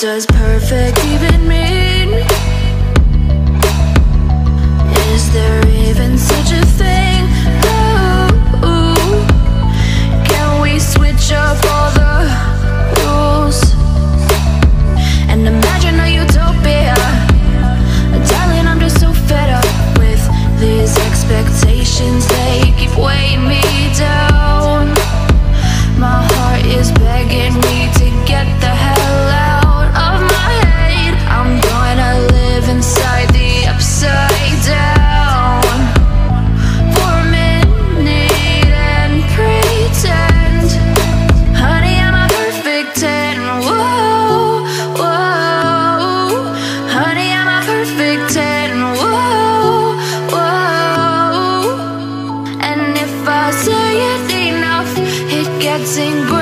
just perfect, even me. Sing.